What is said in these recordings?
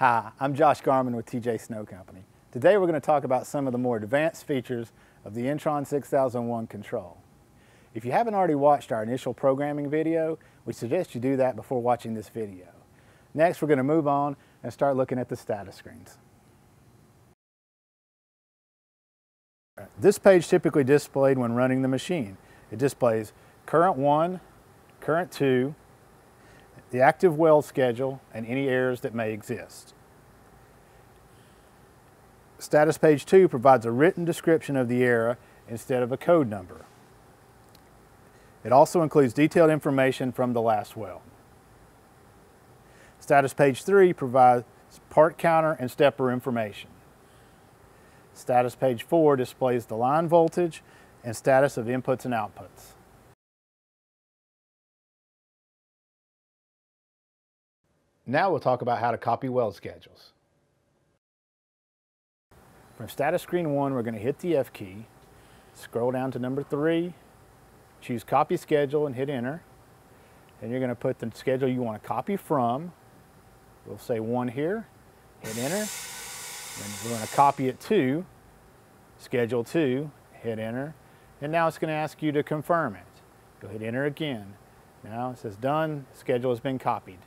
Hi, I'm Josh Garmon with TJ Snow Company. Today we're going to talk about some of the more advanced features of the Entron 6001 control. If you haven't already watched our initial programming video, we suggest you do that before watching this video. Next, we're going to move on and start looking at the status screens. This page typically displayed when running the machine. It displays current 1, current 2, the active weld schedule, and any errors that may exist. Status page 2 provides a written description of the error instead of a code number. It also includes detailed information from the last weld. Status page 3 provides part counter and stepper information. Status page 4 displays the line voltage and status of inputs and outputs. Now we'll talk about how to copy weld schedules. From status screen 1, we're going to hit the F key, scroll down to number 3, choose copy schedule and hit enter. And you're going to put the schedule you want to copy from. We'll say 1 here, hit enter. And we're going to copy it to schedule 2, hit enter. And now it's going to ask you to confirm it. You'll hit enter again. Now it says done, schedule has been copied.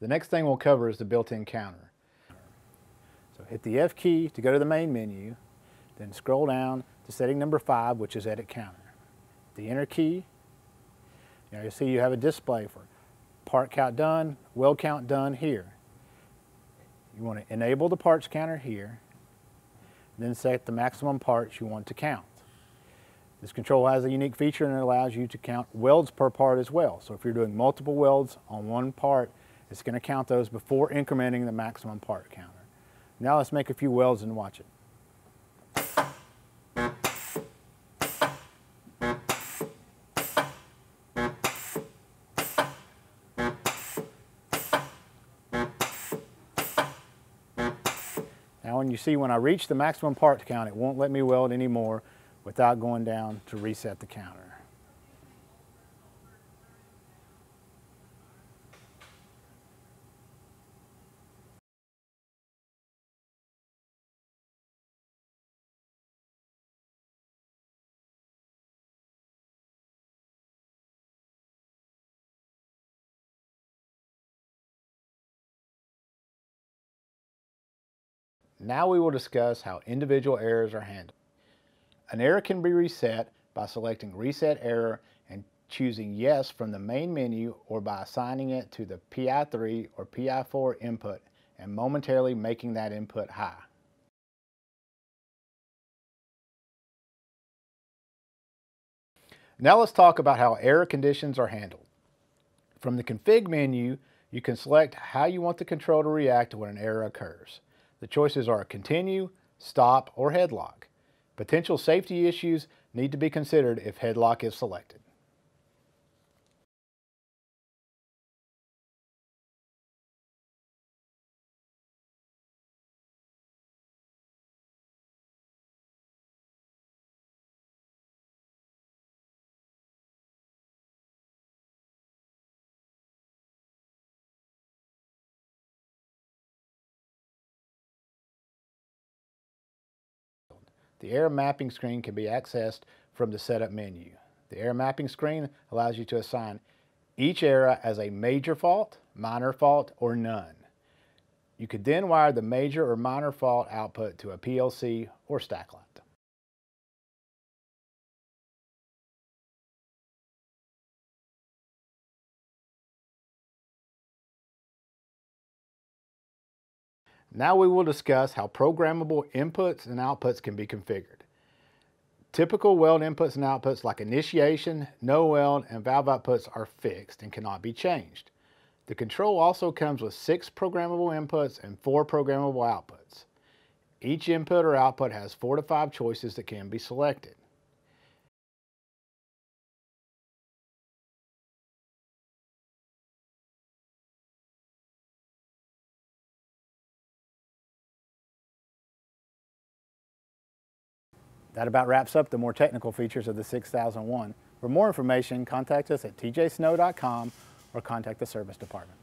The next thing we'll cover is the built-in counter. So hit the F key to go to the main menu, then scroll down to setting number five, which is edit counter. The enter key, now you see you have a display for part count done, weld count done here. You want to enable the parts counter here, then set the maximum parts you want to count. This control has a unique feature and it allows you to count welds per part as well. So if you're doing multiple welds on one part, it's going to count those before incrementing the maximum part counter. Now let's make a few welds and watch it. Now when you see when I reach the maximum part count, it won't let me weld anymore without going down to reset the counter. Now we will discuss how individual errors are handled. An error can be reset by selecting Reset Error and choosing Yes from the main menu or by assigning it to the PI3 or PI4 input and momentarily making that input high. Now let's talk about how error conditions are handled. From the config menu, you can select how you want the control to react when an error occurs. The choices are continue, stop, or headlock. Potential safety issues need to be considered if headlock is selected. The error mapping screen can be accessed from the setup menu. The error mapping screen allows you to assign each error as a major fault, minor fault, or none. You could then wire the major or minor fault output to a PLC or stack light. Now we will discuss how programmable inputs and outputs can be configured. Typical weld inputs and outputs like initiation, no weld, and valve outputs are fixed and cannot be changed. The control also comes with six programmable inputs and four programmable outputs. Each input or output has four to five choices that can be selected. That about wraps up the more technical features of the 6001. For more information, contact us at tjsnow.com or contact the service department.